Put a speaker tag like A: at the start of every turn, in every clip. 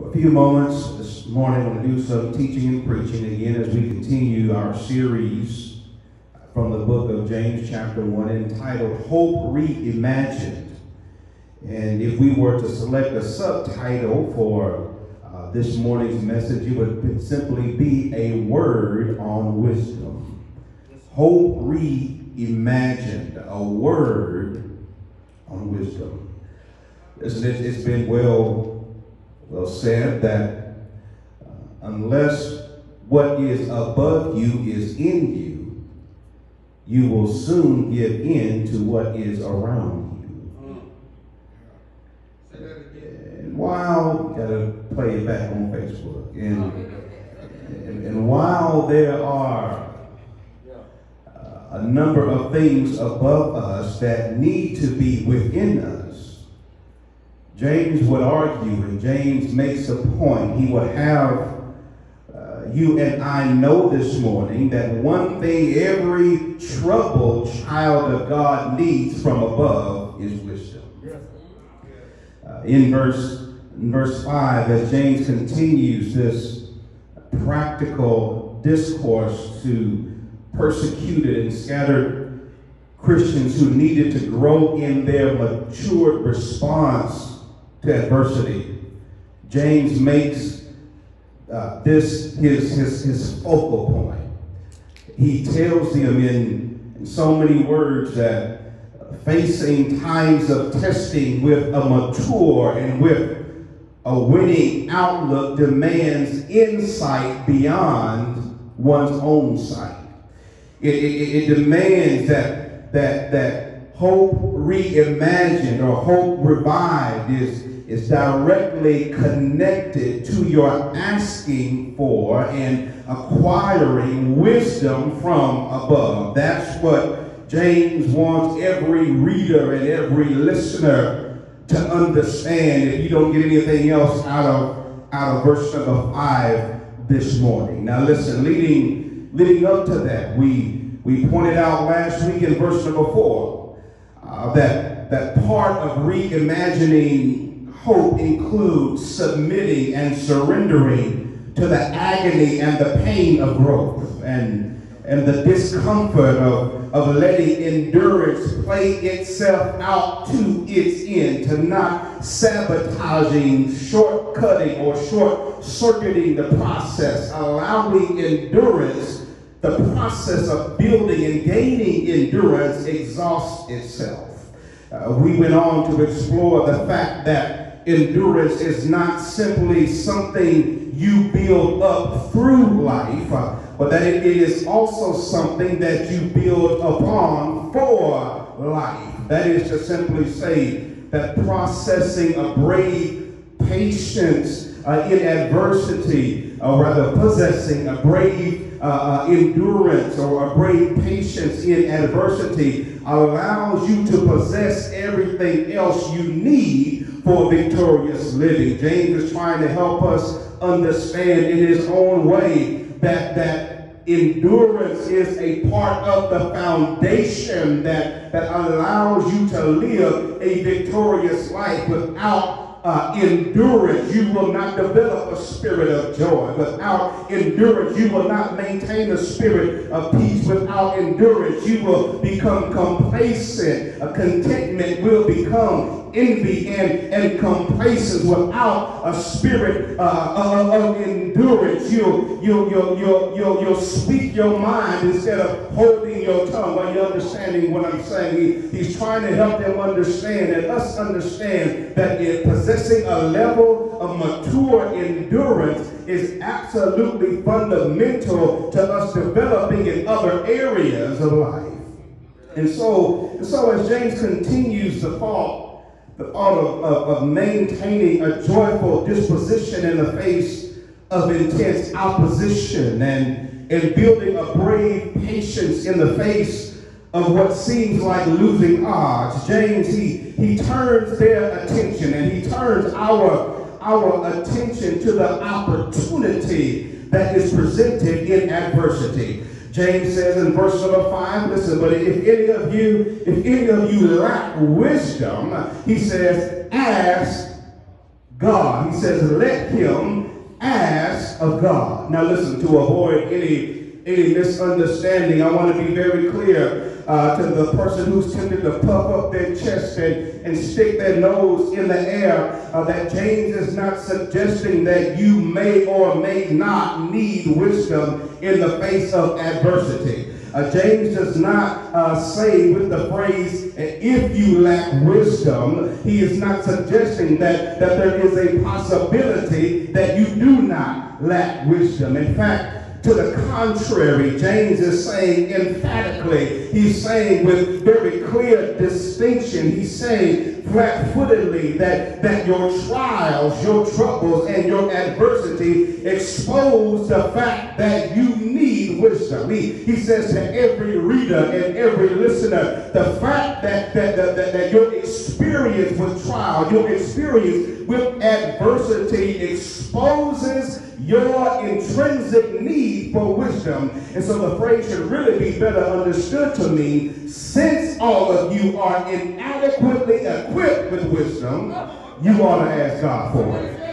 A: For a few moments this morning, I'm going to do some teaching and preaching again as we continue our series from the book of James, chapter 1, entitled Hope Reimagined. And if we were to select a subtitle for uh, this morning's message, it would simply be a word on wisdom. Hope Reimagined, a word on wisdom. Listen, it's been well well said that uh, unless what is above you is in you, you will soon give in to what is around you. And while, gotta play it back on Facebook, and, and, and while there are uh, a number of things above us that need to be within us, James would argue, and James makes a point. He would have uh, you and I know this morning that one thing every troubled child of God needs from above is wisdom. Uh, in verse in verse 5, as James continues this practical discourse to persecuted and scattered Christians who needed to grow in their matured response to adversity. James makes uh, this his, his, his focal point. He tells them in, in so many words that facing times of testing with a mature and with a winning outlook demands insight beyond one's own sight. It, it, it demands that, that, that hope reimagined or hope revived is is directly connected to your asking for and acquiring wisdom from above. That's what James wants every reader and every listener to understand if you don't get anything else out of out of verse number five this morning. Now listen, leading leading up to that, we we pointed out last week in verse number four uh, that that part of reimagining hope includes submitting and surrendering to the agony and the pain of growth and, and the discomfort of, of letting endurance play itself out to its end, to not sabotaging, shortcutting, or short circuiting the process, allowing endurance, the process of building and gaining endurance, exhausts itself. Uh, we went on to explore the fact that endurance is not simply something you build up through life, uh, but that it is also something that you build upon for life. That is to simply say that processing a brave patience uh, in adversity, or rather possessing a brave uh, uh, endurance or a brave patience in adversity allows you to possess everything else you need for victorious living. James is trying to help us understand in his own way that that endurance is a part of the foundation that, that allows you to live a victorious life without uh, endurance, you will not develop a spirit of joy. Without endurance, you will not maintain a spirit of peace. Without endurance, you will become complacent. A contentment will become envy and, and complacence without a spirit uh, of, of, endurance. You'll, you'll, you'll, you'll, you'll, you'll speak your mind instead of holding your tongue. Are you understanding what I'm saying? He, he's trying to help them understand and us understand that in possessing a level of mature endurance is absolutely fundamental to us developing in other areas of life. And so, and so as James continues to fall the art of, of, of maintaining a joyful disposition in the face of intense opposition and, and building a brave patience in the face of what seems like losing odds. James, he, he turns their attention and he turns our, our attention to the opportunity that is presented in adversity. James says in verse number five, listen, but if any of you, if any of you lack wisdom, he says, ask God. He says, let him ask of God. Now listen, to avoid any any misunderstanding, I want to be very clear uh, to the person who's tempted to puff up their chest and, and stick their nose in the air uh, that James is not suggesting that you may or may not need wisdom in the face of adversity. Uh, James does not uh, say with the phrase, if you lack wisdom, he is not suggesting that, that there is a possibility that you do not lack wisdom. In fact, to the contrary, James is saying emphatically, he's saying with very clear distinction, he's saying flat-footedly that, that your trials, your troubles, and your adversity expose the fact that you need wisdom. He, he says to every reader and every listener, the fact that, that, that, that, that your experience with trial, your experience with adversity exposes your intrinsic need for wisdom. And so the phrase should really be better understood to me since all of you are inadequately equipped with wisdom, you ought to ask God for it.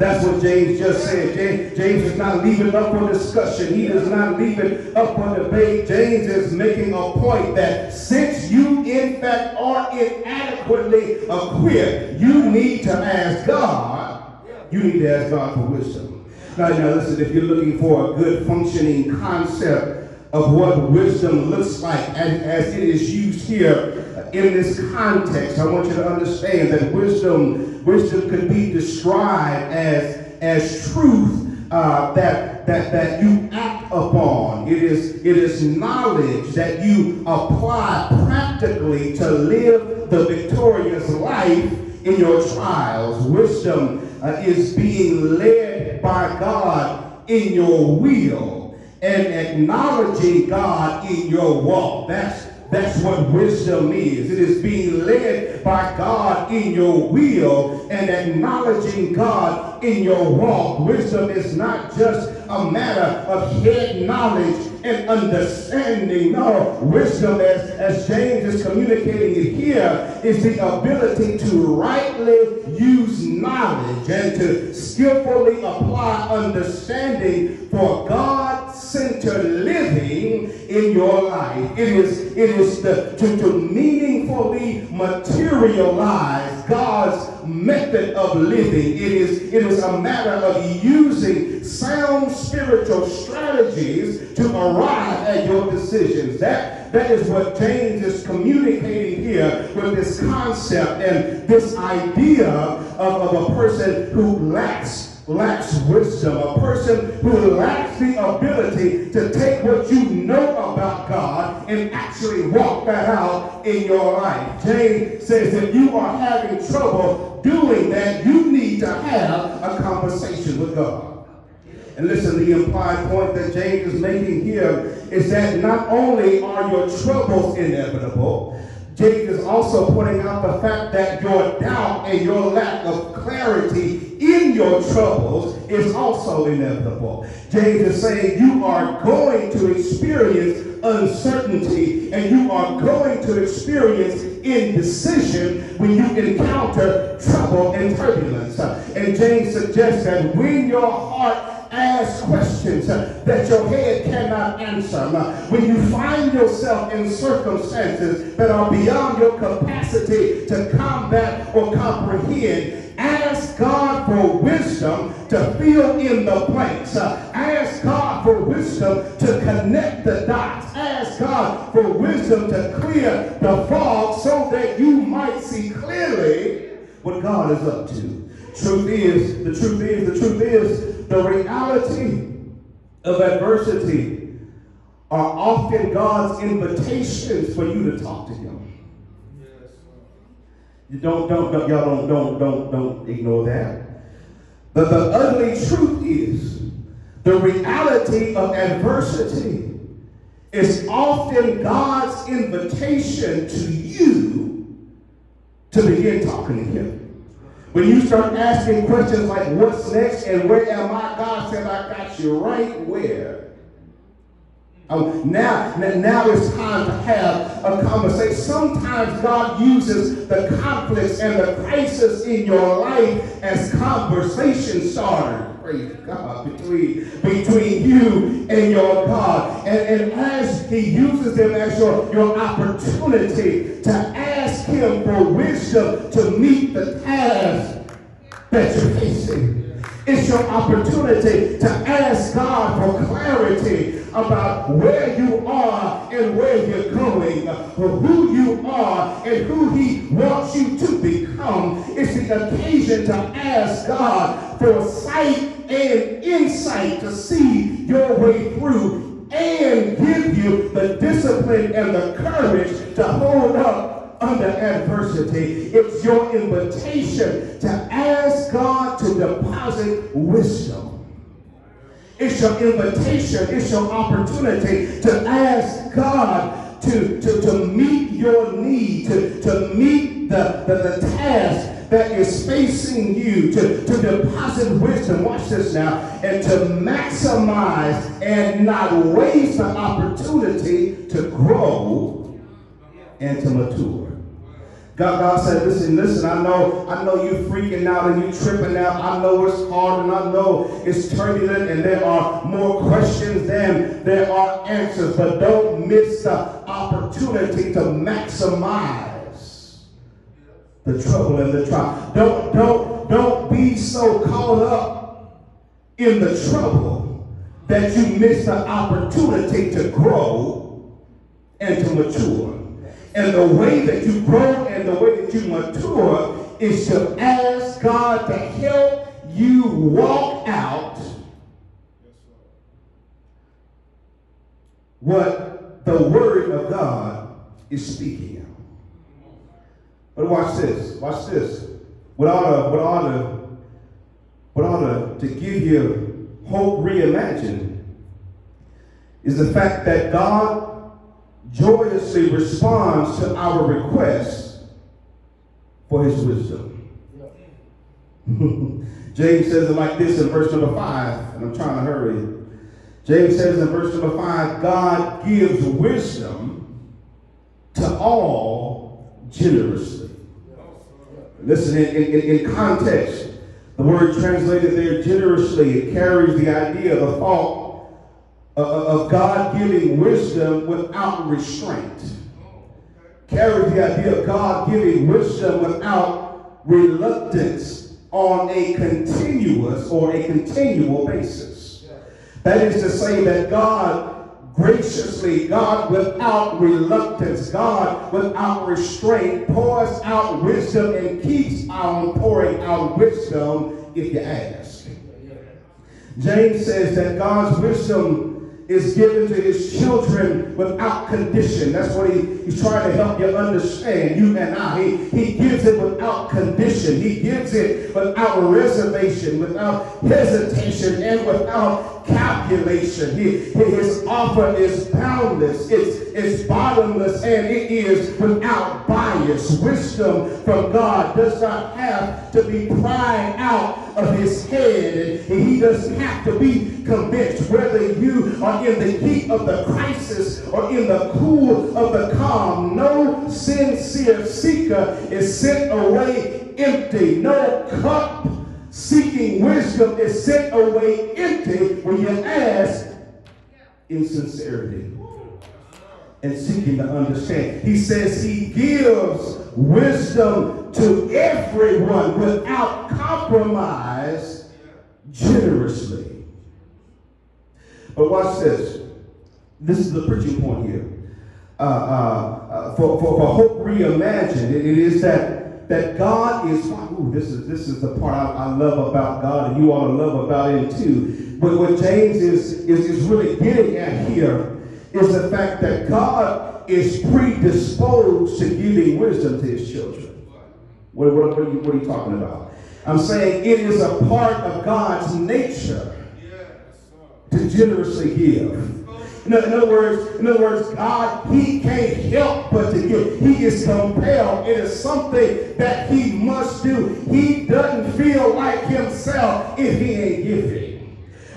A: That's what James just said. James, is not leaving up for discussion. He is not leaving up for debate. James is making a point that since you, in fact, are inadequately equipped, you need to ask God. You need to ask God for wisdom. Now, now listen, if you're looking for a good functioning concept of what wisdom looks like as, as it is used here in this context, I want you to understand that wisdom, wisdom could be described as, as truth uh, that, that, that you act upon. It is, it is knowledge that you apply practically to live the victorious life in your trials. Wisdom uh, is being led by God in your will and acknowledging God in your walk. That's that's what wisdom is. It is being led by God in your will and acknowledging God in your walk. Wisdom is not just a matter of head knowledge and understanding. No, wisdom, as, as James is communicating it here, is the ability to rightly use knowledge and to skillfully apply understanding for God-centered living in your life. It is, it is the, to, to meaningfully materialize God's method of living. It is, it is a matter of using sound spiritual strategies to arrive at your decisions. That, that is what James is communicating here with this concept and this idea of, of a person who lacks lacks wisdom, a person who lacks the ability to take what you know about God and actually walk that out in your life. James says if you are having trouble doing that, you need to have a conversation with God. And listen, the implied point that James is making here is that not only are your troubles inevitable, James is also pointing out the fact that your doubt and your lack of clarity in your troubles is also inevitable. James is saying you are going to experience uncertainty and you are going to experience indecision when you encounter trouble and turbulence. And James suggests that when your heart ask questions that your head cannot answer. When you find yourself in circumstances that are beyond your capacity to combat or comprehend, God for wisdom to fill in the blanks. Uh, ask God for wisdom to connect the dots. Ask God for wisdom to clear the fog so that you might see clearly what God is up to. Truth is, the truth is, the truth is, the reality of adversity are often God's invitations for you to talk to Him. You don't, don't, don't y'all don't, don't, don't, don't ignore that. But the ugly truth is, the reality of adversity is often God's invitation to you to begin talking to Him. When you start asking questions like, what's next and where am I? God said, I got you right where Um, now, now it's time to have a conversation. Sometimes God uses the conflicts and the crisis in your life as conversation starters. Praise God between between you and your God, and, and as He uses them as your, your opportunity to ask Him for wisdom to meet the task that you're facing. It's your opportunity to ask God for clarity about where you are and where you're going, who you are and who he wants you to become. It's the occasion to ask God for sight and insight to see your way through and give you the discipline and the courage to hold up under adversity. It's your invitation to ask God to deposit wisdom. It's your invitation, it's your opportunity to ask God to, to, to meet your need, to, to meet the, the, the task that is facing you, to, to deposit wisdom, watch this now, and to maximize and not waste the opportunity to grow and to mature. God, God said, listen, listen, I know, I know you freaking out and you tripping out. I know it's hard and I know it's turbulent and there are more questions than there are answers. But don't miss the opportunity to maximize the trouble and the trial. Don't, don't, don't be so caught up in the trouble that you miss the opportunity to grow and to mature. And the way that you grow and the way that you mature is to ask God to help you walk out what the Word of God is speaking. But watch this. Watch this. What ought to, what ought to, what ought to, to give you hope reimagined is the fact that God joyously responds to our request for his wisdom. James says it like this in verse number five, and I'm trying to hurry. James says in verse number five, God gives wisdom to all generously. Listen, in, in, in context, the word translated there generously, it carries the idea, the thought Uh, uh, of God giving wisdom without restraint. Carry the idea of God giving wisdom without reluctance on a continuous or a continual basis. That is to say that God graciously, God without reluctance, God without restraint pours out wisdom and keeps on pouring out wisdom if you ask. James says that God's wisdom is given to his children without condition. That's what he, he's trying to help you understand, you and I. He, he gives it without condition. He gives it without reservation, without hesitation, and without calculation. He, his offer is boundless, it's, it's bottomless, and it is without bias. Wisdom from God does not have to be pried out of his head. And he doesn't have to be convinced whether you are in the heat of the crisis or in the cool of the calm. No sincere seeker is sent away empty. No cup seeking wisdom is sent away empty when you ask in sincerity and seeking to understand. He says he gives wisdom to everyone without compromise generously. But watch this. This is the preaching point here. Uh, uh, uh, for, for, for hope reimagined, it, it is that that God is. Ooh, this is this is the part I, I love about God, and you ought to love about Him too. But what James is is, is really getting at here is the fact that God is predisposed to giving wisdom to his children. What, what, what, are, you, what are you talking about? I'm saying it is a part of God's nature to generously give. In other words, in other words, God, He can't help but to give. He is compelled. It is something that He must do. He doesn't feel like Himself if He ain't giving.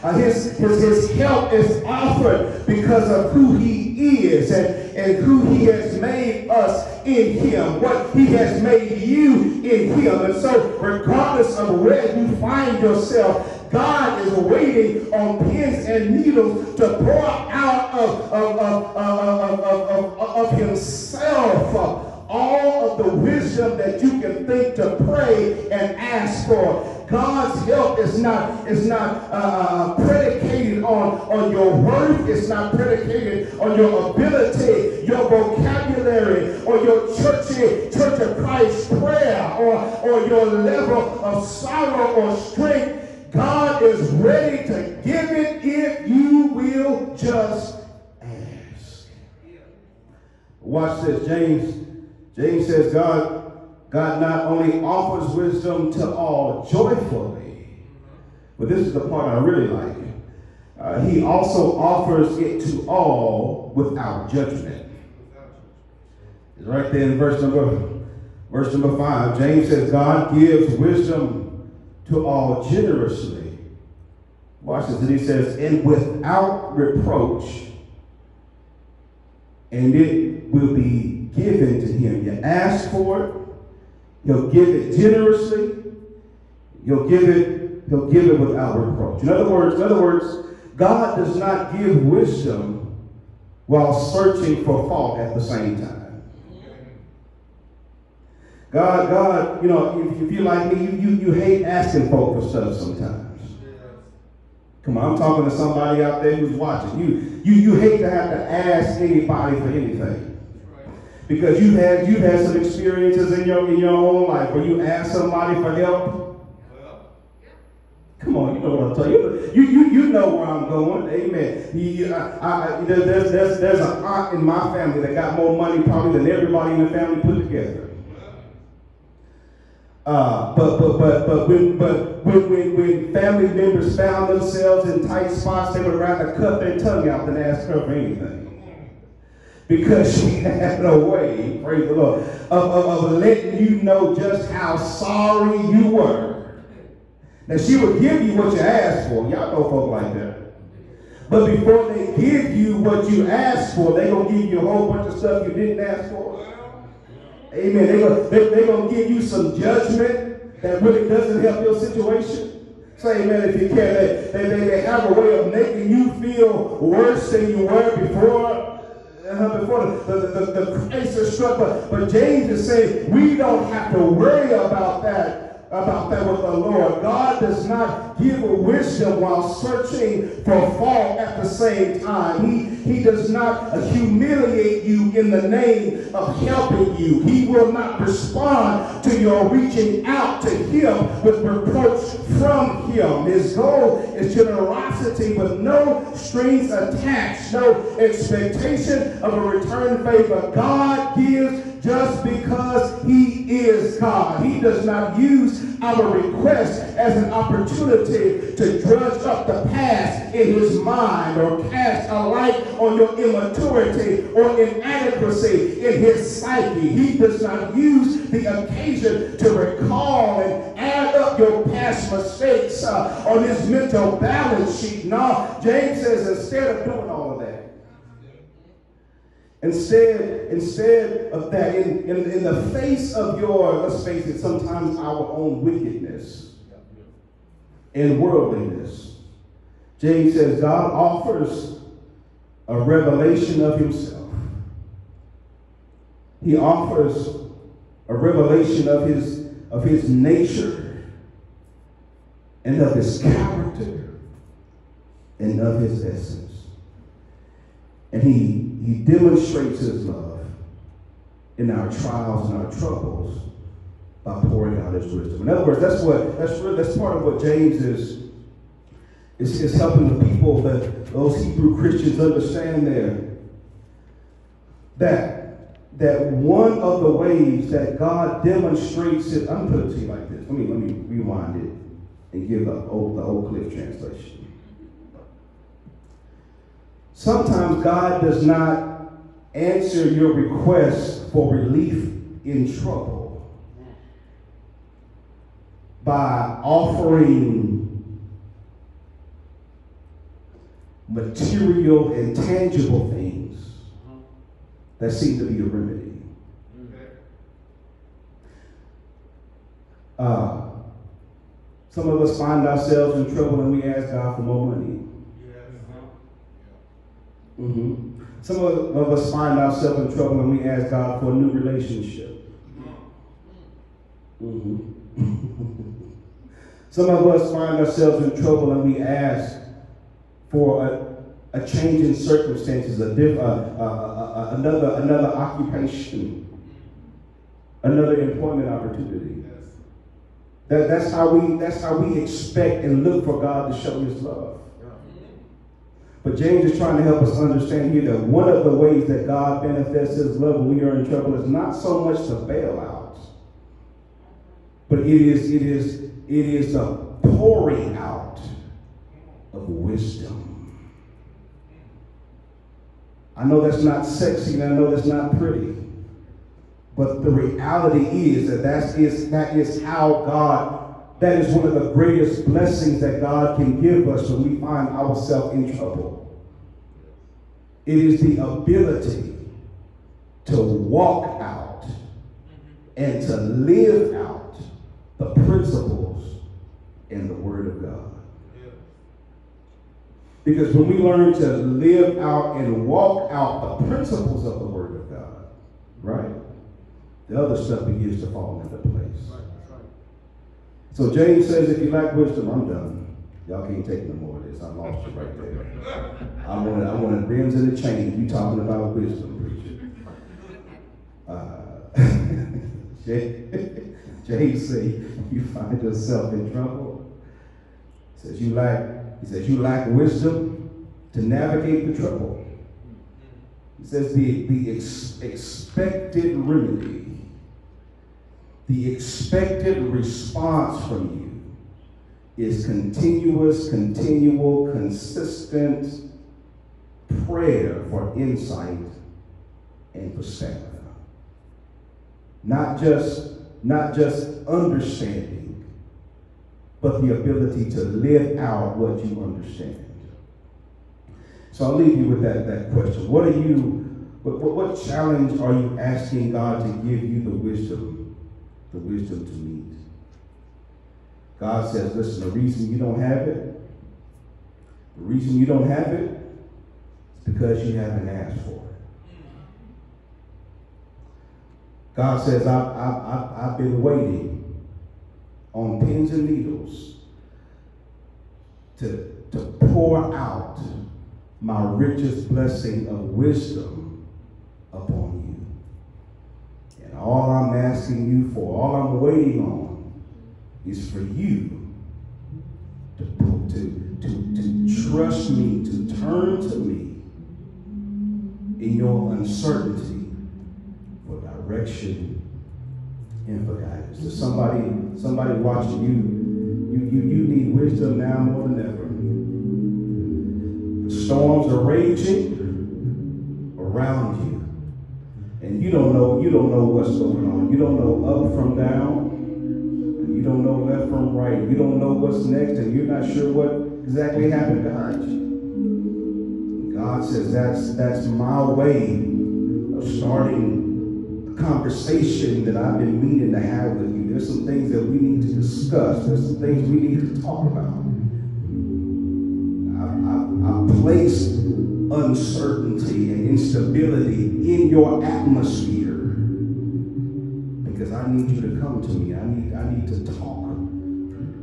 A: Uh, his, his, his help is offered because of who he is and, and who he has made us in him, what he has made you in him. And so, regardless of where you find yourself, God is waiting on pins and needles to pour out of, of, of, of, of, of, of himself all of the wisdom that you can think to pray and ask for. God's help is not is not uh, uh, predicated on on your worth. It's not predicated on your ability, your vocabulary, or your church Church of Christ prayer, or or your level of sorrow or strength. God is ready to give it if you will just ask. Watch this, James James says God, God not only offers wisdom to all joyfully, but this is the part I really like. Uh, he also offers it to all without judgment. It's right there in verse number verse number five. James says God gives wisdom to all generously. Watch this. And he says, and without reproach, and it will be given to him. You ask for it, he'll give it generously, he'll give it, he'll give it without reproach. In other words, in other words, God does not give wisdom while searching for fault at the same time. God, God, you know, if, if you're like me, you, you, you hate asking folk for stuff sometimes. Come on, I'm talking to somebody out there who's watching. You, you, you hate to have to ask anybody for anything because you've had you've had some experiences in your in your own life where you ask somebody for help. Come on, you know what I'm telling you. You, you, you know where I'm going. Amen. You, I, I, there's, there's, there's an aunt in my family that got more money probably than everybody in the family put together. Uh, but but but but when but when, when when family members found themselves in tight spots, they would rather cut their tongue out than ask her for anything because she had a way, praise the Lord, of, of, of letting you know just how sorry you were. Now, she would give you what you asked for. Y'all know folk like that. But before they give you what you asked for, they're going to give you a whole bunch of stuff you didn't ask for. Amen. They're going they, they to give you some judgment that really doesn't help your situation. Say amen if you can. They, they, they have a way of making you feel worse than you were before before the, the, the, the crisis struck. But, but James is saying we don't have to worry about that about that with the Lord. God does not give wisdom while searching for fault at the same time. He, he does not humiliate you in the name of helping you. He will not respond to your reaching out to him with reproach from him. His goal is generosity with no strings attached, no expectation of a return favor. God gives just because he is God. He does not use our request as an opportunity to drudge up the past in his mind or cast a light on your immaturity or inadequacy in his psyche. He does not use the occasion to recall and add up your past mistakes uh, on his mental balance sheet. No, James says instead of doing all of that, Instead, instead of that, in, in, in the face of your, let's face it, sometimes our own wickedness and worldliness, James says God offers a revelation of himself. He offers a revelation of his, of his nature and of his character and of his essence. And he he demonstrates his love in our trials and our troubles by pouring out his wisdom. In other words, that's what that's that's part of what James is is, is helping the people that those Hebrew Christians understand there that that one of the ways that God demonstrates it, I'm gonna put it to you like this. Let me let me rewind it and give the old the old cliff translation. Sometimes God does not answer your request for relief in trouble by offering material and tangible things that seem to be a remedy. Uh, some of us find ourselves in trouble and we ask God for more money. Mm-hmm. Some of, of us find ourselves in trouble and we ask God for a new relationship. Mm-hmm. Some of us find ourselves in trouble and we ask for a, a change in circumstances, a diff, uh, uh, uh, another, another occupation, another employment opportunity. That, that's, how we, that's how we expect and look for God to show his love. But James is trying to help us understand here that one of the ways that God manifests his love when we are in trouble is not so much to bail out, but it is, it is, it is a pouring out of wisdom. I know that's not sexy and I know that's not pretty. But the reality is that that is, that is how God, that is one of the greatest blessings that God can give us when we find ourselves in trouble. It is the ability to walk out and to live out the principles in the Word of God. Because when we learn to live out and walk out the principles of the Word of God, right? the other stuff begins to fall into place. So James says, if you lack wisdom, I'm done. Y'all can't take no more of this. I lost you right there. I wanted, I wanted rims and a chain. You talking about wisdom, preacher. Uh, James say, you find yourself in trouble. He says you lack, he says you lack wisdom to navigate the trouble. He says the, the ex- expected remedy the expected response from you is continuous, continual, consistent prayer for insight and stamina. Not just, not just understanding, but the ability to live out what you understand. So I'll leave you with that, that question. What are you, what, what, what challenge are you asking God to give you the wisdom the wisdom to meet. God says, listen, the reason you don't have it, the reason you don't have it is because you haven't asked for it. God says, I've, I've, I've been waiting on pins and needles to, to pour out my richest blessing of wisdom upon. And all I'm asking you for, all I'm waiting on, is for you to, to, to, to trust me, to turn to me in your uncertainty for direction and for guidance. There's somebody, somebody watching you, you, you, you need wisdom now more than ever. The storms are raging around you and you don't know you don't know what's going on. You don't know up from down, and you don't know left from right. You don't know what's next, and you're not sure what exactly happened behind you. God says that's that's my way of starting a conversation that I've been meaning to have with you. There's some things that we need to discuss. There's some things we need to talk about. I've, I've, I've placed uncertainty and instability in your atmosphere. Because I need you to come to me. I need, I need to talk.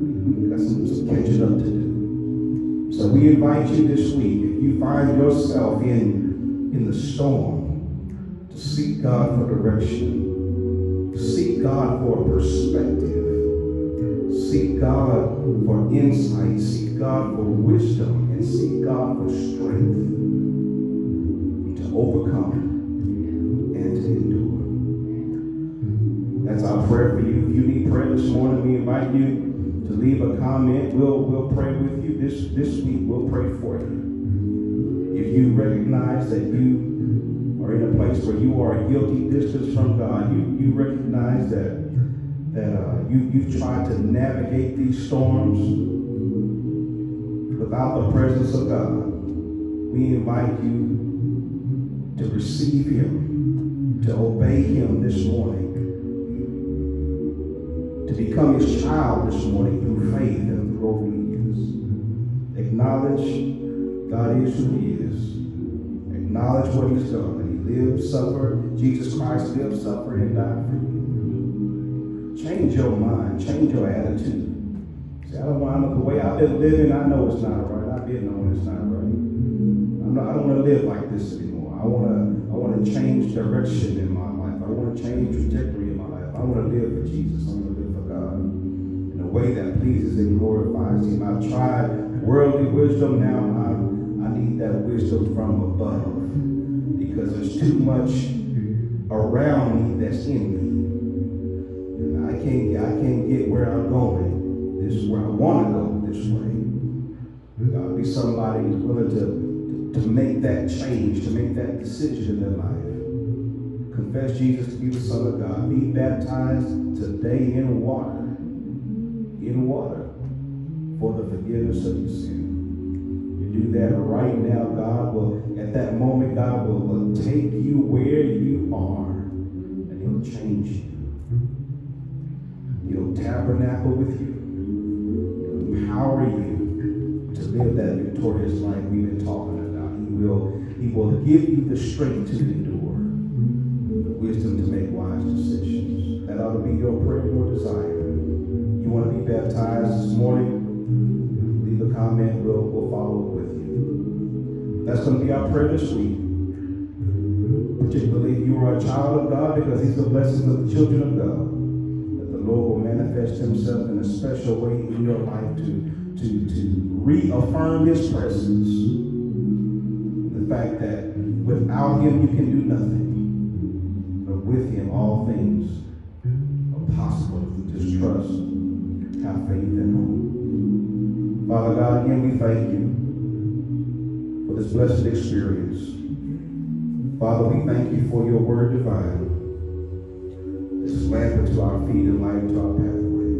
A: We got some, some catching up to do. So we invite you this week, if you find yourself in, in the storm, to seek God for direction, seek God for perspective, seek God for insight, seek God for wisdom, and seek God for strength overcome and to endure. That's our prayer for you. If you need prayer this morning, we invite you to leave a comment. We'll, we'll pray with you this, this week. We'll pray for you. If you recognize that you are in a place where you are a guilty distance from God, you, you recognize that, that uh, you, you've tried to navigate these storms without the presence of God we invite you to receive Him, to obey Him this morning, to become His child this morning through faith and through obedience. Acknowledge God is who He is. Acknowledge what He's done. That He lived, suffered. Jesus Christ lived, suffered, and died for you. Change your mind. Change your attitude. See, I don't want the way I've been living. I know it's not right. I've been knowing it's not right. I'm not, I don't want to live like this anymore. I want to. I want to change direction in my life. I want to change trajectory in my life. I want to live for Jesus. I want to live for God in a way that pleases and glorifies Him. I've tried worldly wisdom. Now I, I need that wisdom from above because there's too much around me that's in me. And I can't. I can't get where I'm going. This is where I want to go. This way. God, be somebody willing to to make that change, to make that decision in their life. Confess Jesus to be the Son of God. Be baptized today in water. In water. For the forgiveness of your sin. You do that right now, God will, at that moment, God will, will take you where you are and He'll change you. He'll tabernacle with you. He'll empower you to live that victorious life we've been talking about. He will, he will give you the strength to endure, the wisdom to make wise decisions. That ought to be your prayer, your desire. You want to be baptized this morning? Leave a comment. We'll, we'll follow up with you. That's going to be our prayer this week. Particularly if you are a child of God, because these are blessings of the children of God. That the Lord will manifest himself in a special way in your life to, to, to reaffirm his presence. Fact that without him you can do nothing. But with him all things are possible if just trust, have faith and hope. Father God, again we thank you for this blessed experience. Father, we thank you for your word divine. This is lamp unto our feet and light unto our pathway.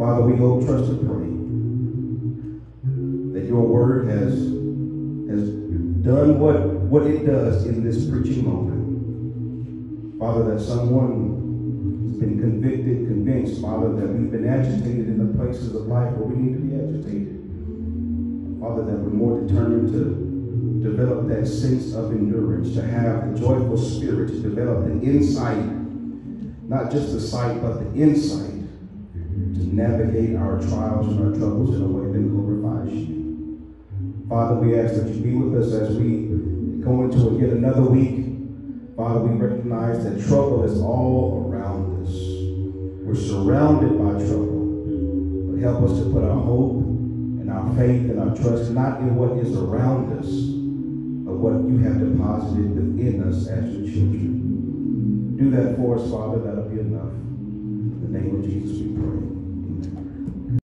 A: Father, we hope, trust, and pray that your word has, has done what, what it does in this preaching moment. Father, that someone has been convicted, convinced, Father, that we've been agitated in the places of life where we need to be agitated. Father, that we're more determined to develop that sense of endurance, to have the joyful spirit, to develop the insight, not just the sight, but the insight to navigate our trials and our troubles in a way that glorifies you. Father, we ask that you be with us as we go into yet another week. Father, we recognize that trouble is all around us. We're surrounded by trouble. But help us to put our hope and our faith and our trust not in what is around us, but what you have deposited within us as your children. Do that for us, Father. That'll be enough. In the name of Jesus we pray.